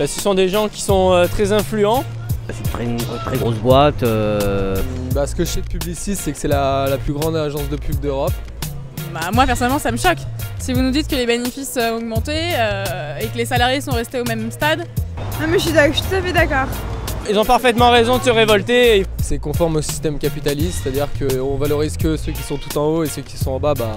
bah, Ce sont des gens qui sont euh, très influents. C'est une très, grosse boîte. euh, Bah, ce que je sais de Publicis, c'est que c'est la, la plus grande agence de pub d'Europe. Bah, moi personnellement ça me choque. Si vous nous dites que les bénéfices ont augmenté euh, et que les salariés sont restés au même stade, Ah mais je suis, d'ac- je suis tout à fait d'accord. Ils ont parfaitement raison de se révolter. C'est conforme au système capitaliste, c'est-à-dire qu'on valorise que ceux qui sont tout en haut et ceux qui sont en bas, bah,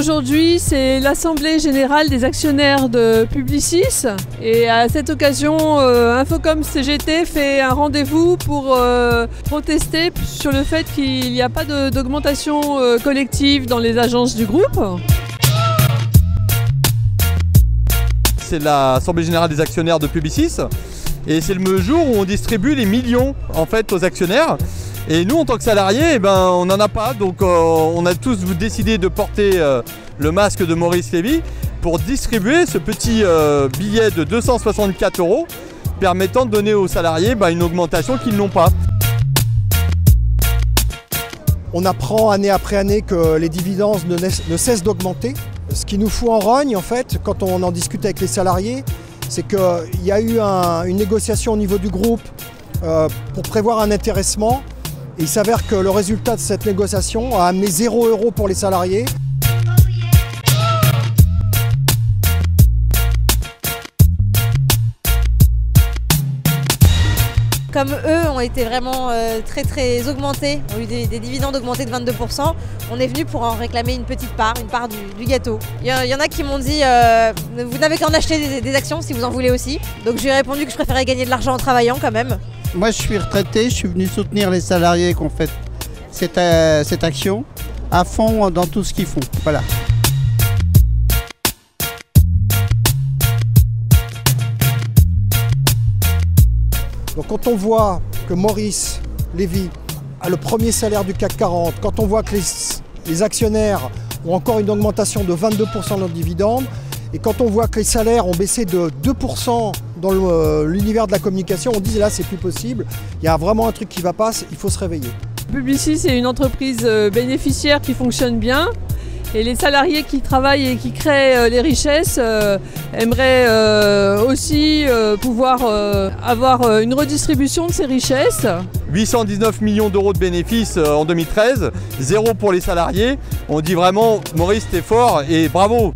Aujourd'hui, c'est l'Assemblée générale des actionnaires de Publicis. Et à cette occasion, euh, Infocom CGT fait un rendez-vous pour euh, protester sur le fait qu'il n'y a pas d'augmentation euh, collective dans les agences du groupe. c'est l'Assemblée Générale des actionnaires de Publicis. Et c'est le jour où on distribue les millions en fait aux actionnaires. Et nous en tant que salariés, eh ben, on n'en a pas. Donc euh, on a tous décidé de porter euh, le masque de Maurice Lévy pour distribuer ce petit euh, billet de 264 euros permettant de donner aux salariés bah, une augmentation qu'ils n'ont pas. On apprend année après année que les dividendes ne, cessent d'augmenter. Ce qui nous fout en rogne, en fait, quand on en discute avec les salariés, c'est qu'il y a eu un- une négociation au niveau du groupe pour prévoir un intéressement. Il s'avère que le résultat de cette négociation a amené 0 euros pour les salariés. Comme eux ont été vraiment euh, très très augmentés, ont eu des, des dividendes augmentés de 22%, on est venu pour en réclamer une petite part, une part du, gâteau. Il y, en- il y en a qui m'ont dit euh, vous n'avez qu'à en acheter des, des actions si vous en voulez aussi. Donc j'ai répondu que je préférais gagner de l'argent en travaillant quand même. Moi, je suis retraité, je suis venu soutenir les salariés qui ont fait cette, euh, cette action à fond dans tout ce qu'ils font. Voilà. Donc quand on voit que Maurice Lévy a le premier salaire du CAC 40, quand on voit que les, les actionnaires ont encore une augmentation de 22% de leurs dividendes, et quand on voit que les salaires ont baissé de 2% dans euh, l'univers de la communication, on dit là c'est plus possible, il y a vraiment un truc qui va pas, il faut se réveiller. Publicis est une entreprise euh, bénéficiaire qui fonctionne bien. Et les salariés qui travaillent et qui créent euh, les richesses euh, aimeraient euh, aussi euh, pouvoir euh, avoir une redistribution de ces richesses. 819 millions d'euros de bénéfices en 2013, zéro pour les salariés. On dit vraiment Maurice t'es fort et bravo